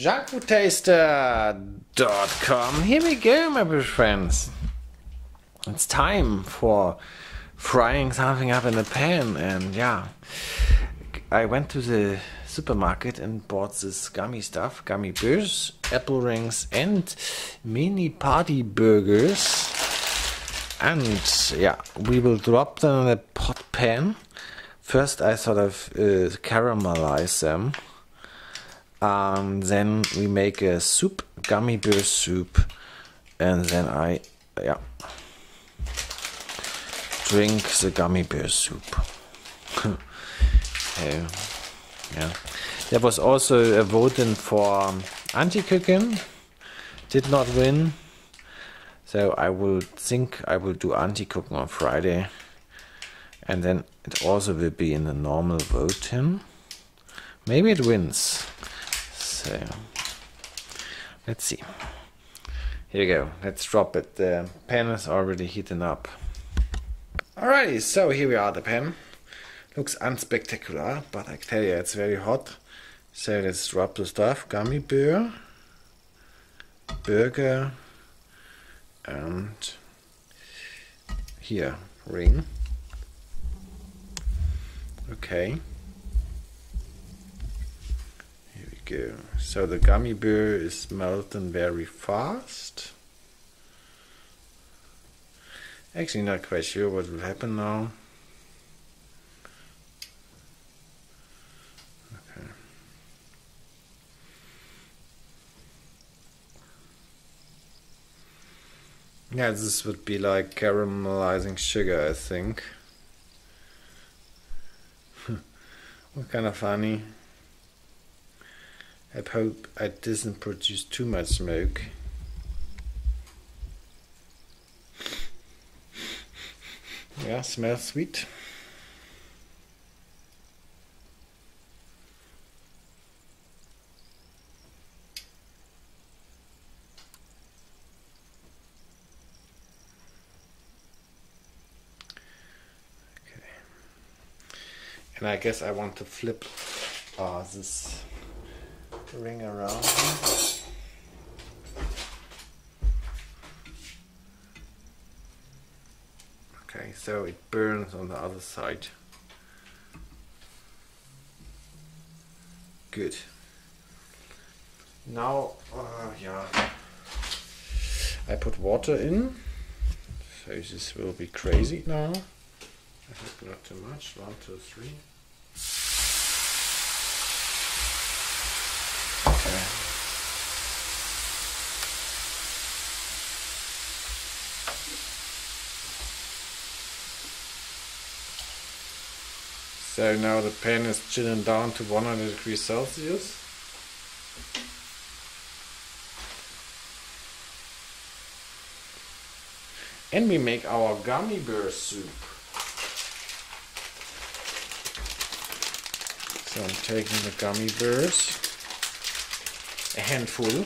junkfoodtaster.com. Here we go, my friends. It's time for frying something up in a pan, and yeah, I went to the supermarket and bought this gummy stuff, gummy bears, apple rings, and mini party burgers. And yeah, we will drop them in a pot pan. First, I sort of uh, caramelize them um, then we make a soup, gummy bear soup, and then I, yeah, drink the gummy bear soup. uh, yeah, there was also a voting for um, anti-cooking, did not win. So I will think I will do anti-cooking on Friday, and then it also will be in the normal voting. Maybe it wins. So let's see. Here we go. Let's drop it. The pen is already heating up. Alrighty, so here we are. The pen looks unspectacular, but I tell you, it's very hot. So let's drop the stuff. Gummy bear, burger, and here ring. Okay. Go. So the gummy bear is melting very fast. Actually not quite sure what will happen now. Okay. Yeah, this would be like caramelizing sugar, I think. what kind of funny. I hope it doesn't produce too much smoke. Yeah, smells sweet. Okay. And I guess I want to flip uh, this ring around. Okay, so it burns on the other side. Good. Now, uh, yeah, I put water in. So this will be crazy now. I hope not too much. One, two, three. So now the pan is chilling down to 100 degrees Celsius. And we make our gummy bear soup. So I'm taking the gummy bears, a handful.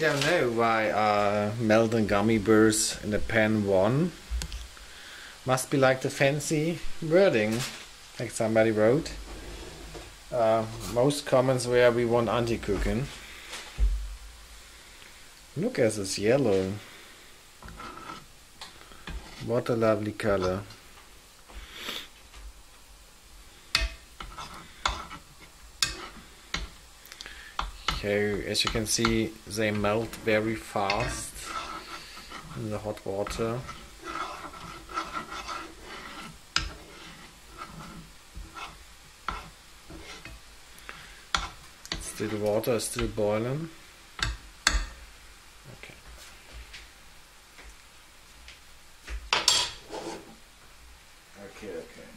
Don't know why uh, Melton gummy bears in the pen won. Must be like the fancy wording, like somebody wrote. Uh, most comments where we want anti-cooking. Look at this yellow. What a lovely color. Okay, as you can see, they melt very fast in the hot water. Still the water is still boiling. Okay. Okay, okay.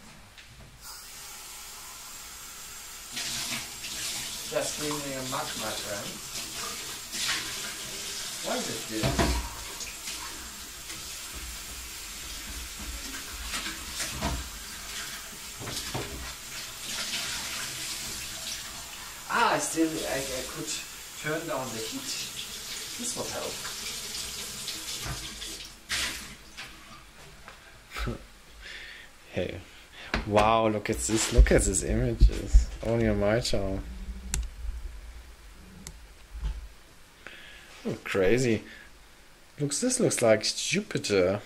Cleaning a mug, my friend. What is this? Ah, I still, I, I could turn down the heat. This would help. hey. Wow, look at this. Look at these images. Only on my channel. Oh, crazy. Looks this looks like Jupiter.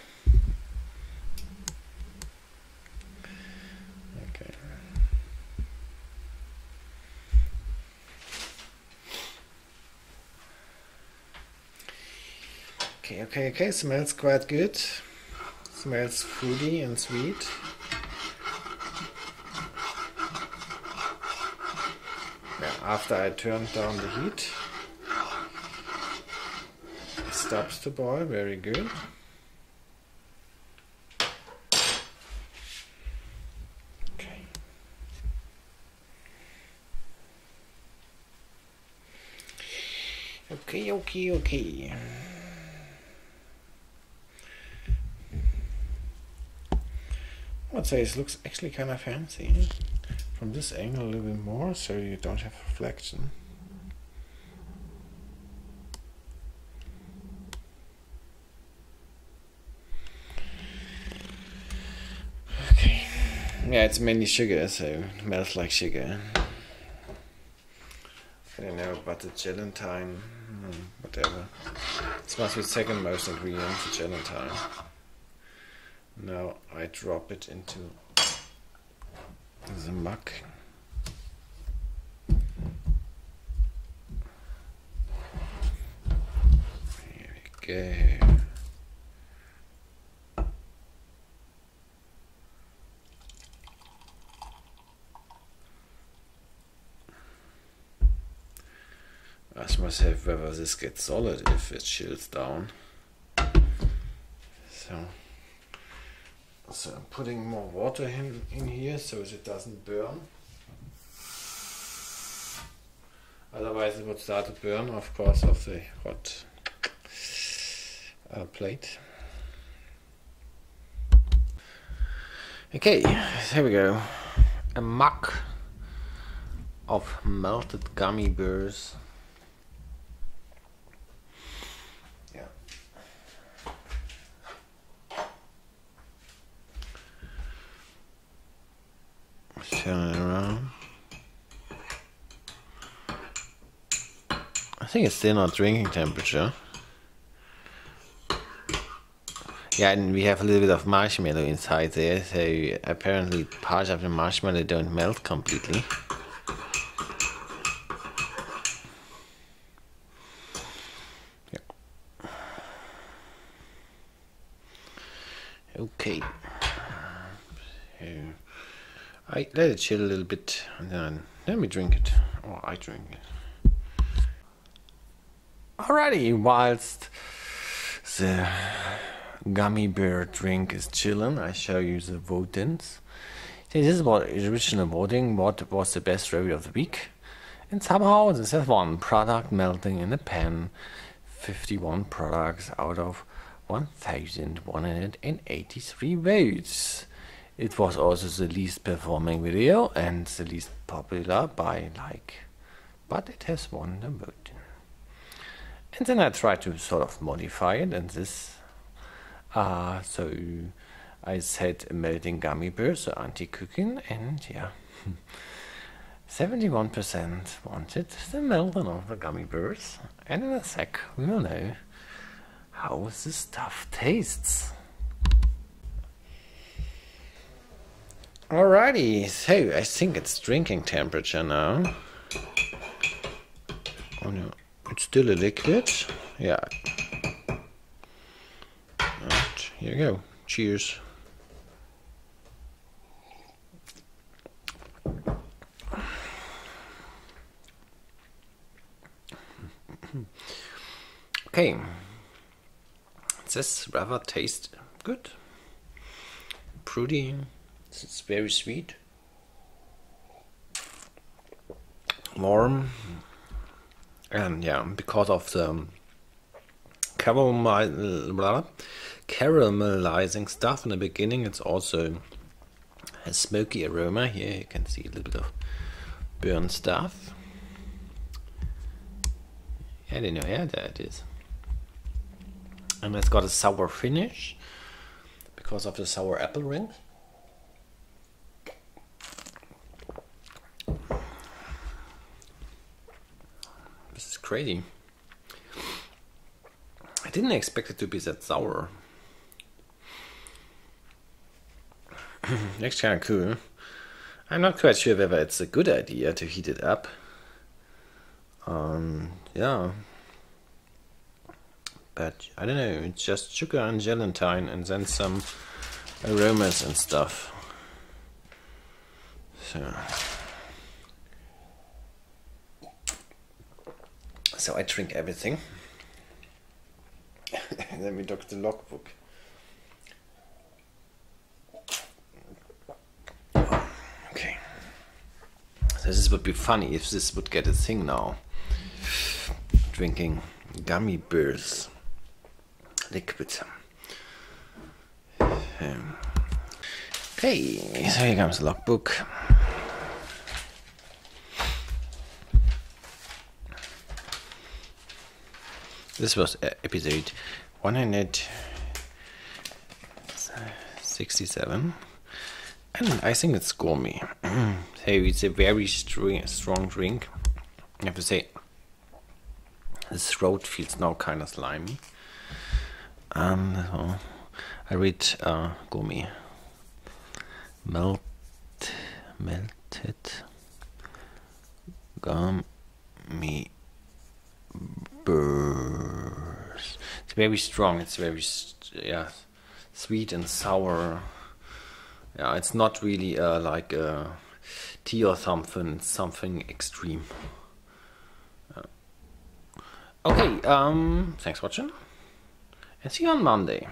Okay. Okay, okay, okay, smells quite good. Smells fruity and sweet. Yeah, after I turned down the heat stops to buy, very good. Okay. Okay, okay, okay. I'd say it looks actually kind of fancy. From this angle a little bit more, so you don't have reflection. Yeah, it's mainly sugar, so it melts like sugar. I don't know about the gelatine, hmm, whatever. This must be the second most ingredient, the gelatine. Now I drop it into the muck. Here we go. Myself whether this gets solid if it chills down. So, so I'm putting more water in, in here so it doesn't burn. Otherwise it would start to burn of course of the hot uh, plate. Okay, here we go. A muck of melted gummy bears. turn it around. I think it's still not drinking temperature. Yeah, and we have a little bit of marshmallow inside there, so apparently parts of the marshmallow don't melt completely. Okay. I let it chill a little bit and then let me drink it. Or I drink it. Alrighty, whilst the gummy bear drink is chilling, I show you the votings. This is what original voting, what was the best review of the week. And somehow this has one product melting in a pan. 51 products out of 1183 votes. It was also the least performing video and the least popular by like, but it has won the vote. And then I tried to sort of modify it and this, uh, so I said melting gummy bears, so anti-cooking and yeah. 71% wanted the melting of the gummy bears, and in a sec we will know how this stuff tastes. Alrighty, so I think it's drinking temperature now. Oh no, it's still a liquid. Yeah. Right, here you go. Cheers. okay. This rather tastes good. Fruity. It's very sweet, warm, and yeah, because of the caramel, caramelizing stuff in the beginning, it's also a smoky aroma. Here you can see a little bit of burn stuff. I don't know, yeah, there it is. and it's got a sour finish because of the sour apple ring. This is crazy. I didn't expect it to be that sour. That's kind of cool. I'm not quite sure whether it's a good idea to heat it up. Um, yeah. But I don't know, it's just sugar and gelatine and then some aromas and stuff. So. So I drink everything. and then we look the logbook. Okay. This would be funny if this would get a thing now. Drinking gummy bears. Liquid. Um, okay, so here comes the logbook. This was episode 167 and I think it's gourmet. so it's a very strong drink. I have to say, the throat feels now kind of slimy. Um, so I read uh, gourmet. Melt, melted gummy burst. It's very strong. It's very yeah, sweet and sour. Yeah, it's not really uh, like a tea or something. It's something extreme. Okay. Um. Thanks for watching, and see you on Monday.